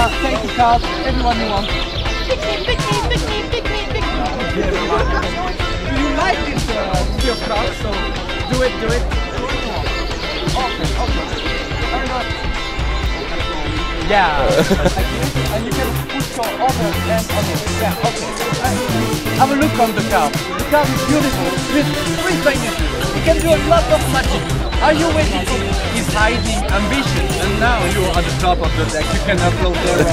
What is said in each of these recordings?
Anna, take the card. Everyone you want. Pick me, pick me, pick me, pick me, pick me. You like this uh, skill card, so do it, do it. Okay, okay. Very good. Yeah, and you can put your other hand on it. Yeah, okay. Have a look on the card. The card is beautiful with three signatures. You can do a lot of magic. Are you ready? He's hiding ambition, and now you're at the top of the deck. You can upload there and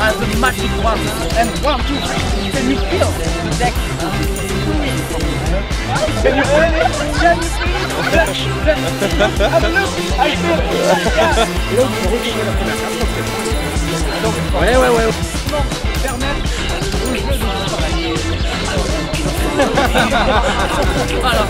as a magic one. And one, two, three. Can you feel the deck? Can you feel it? Can you feel it? Have. I feel it. Yeah. Donc, Ouais, ouais, ouais. non, permettre jeu de travailler. voilà.